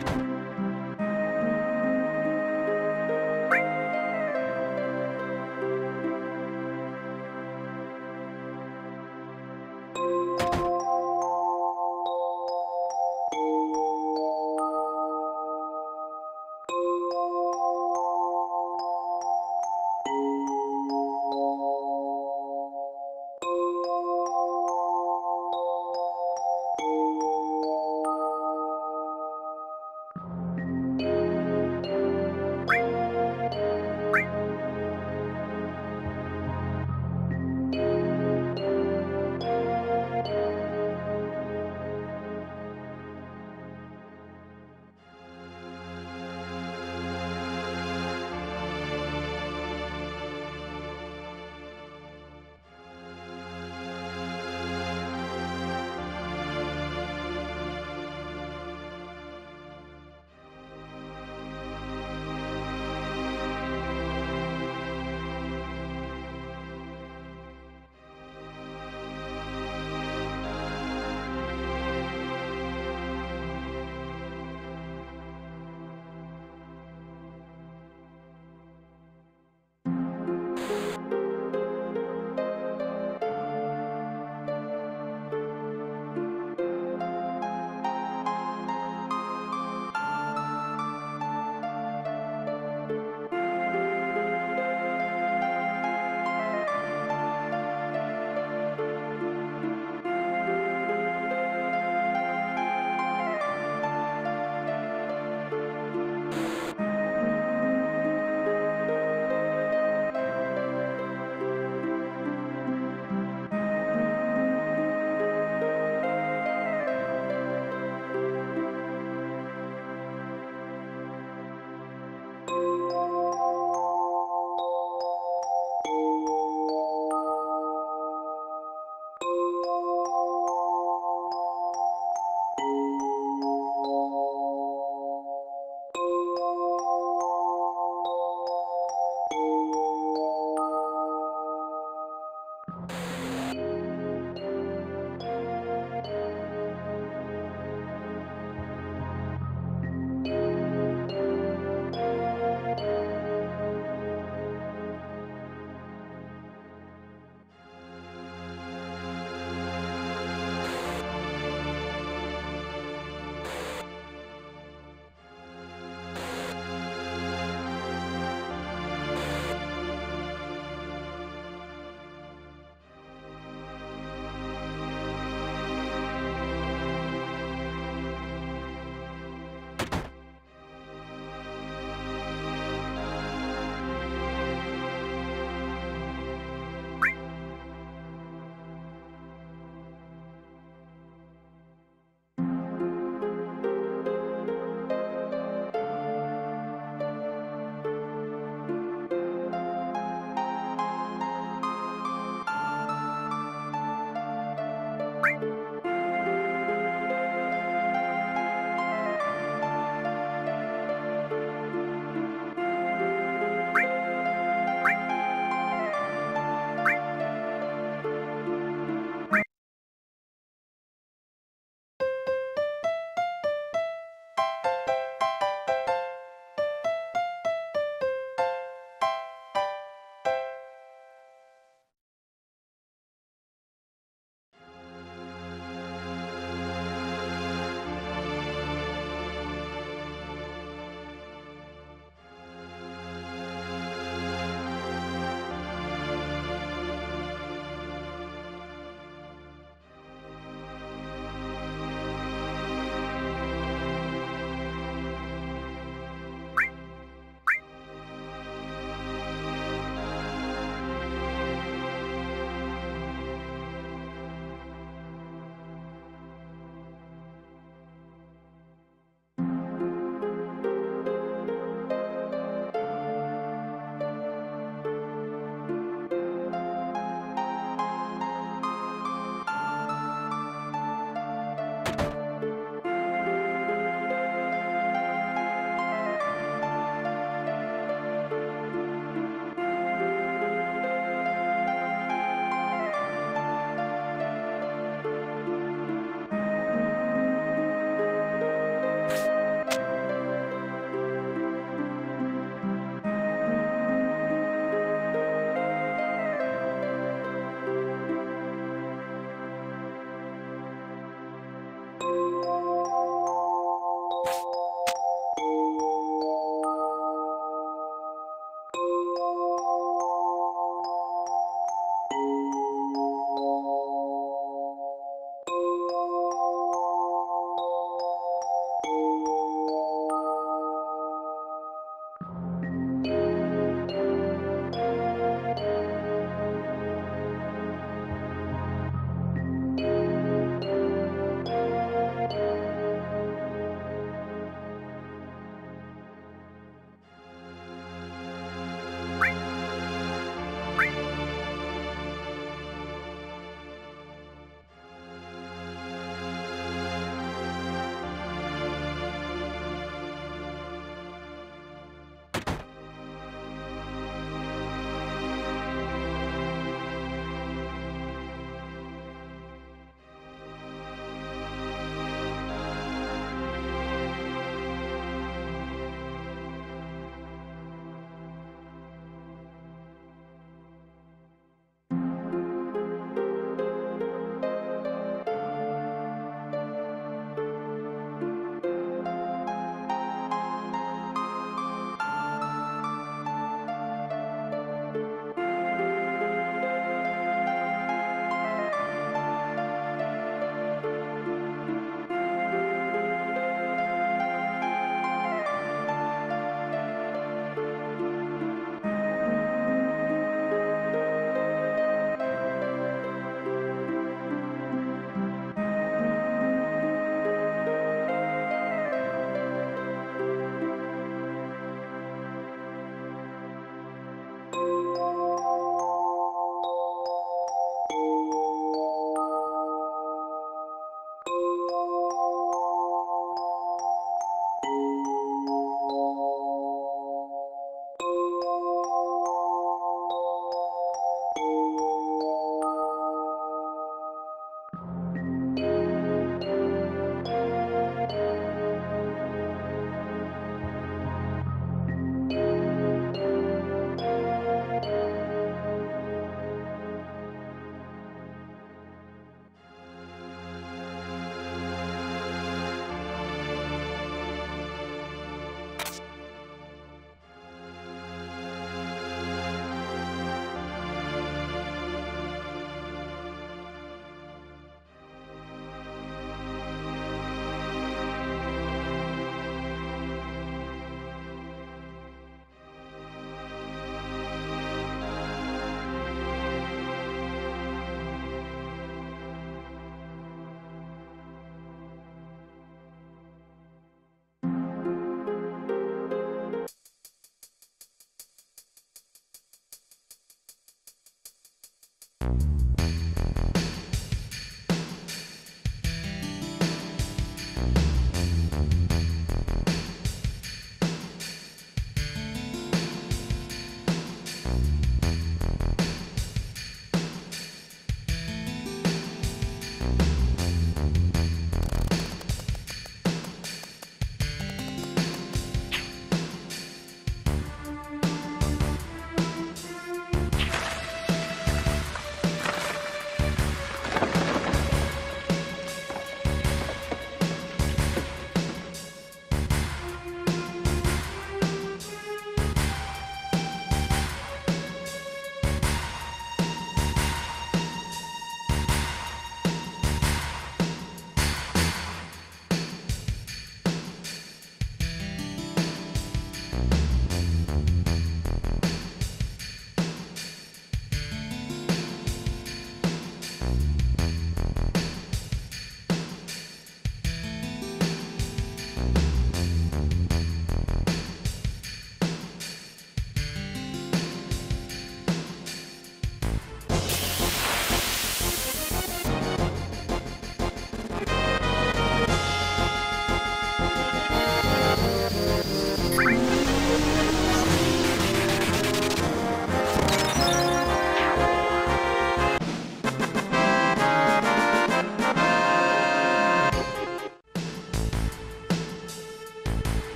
you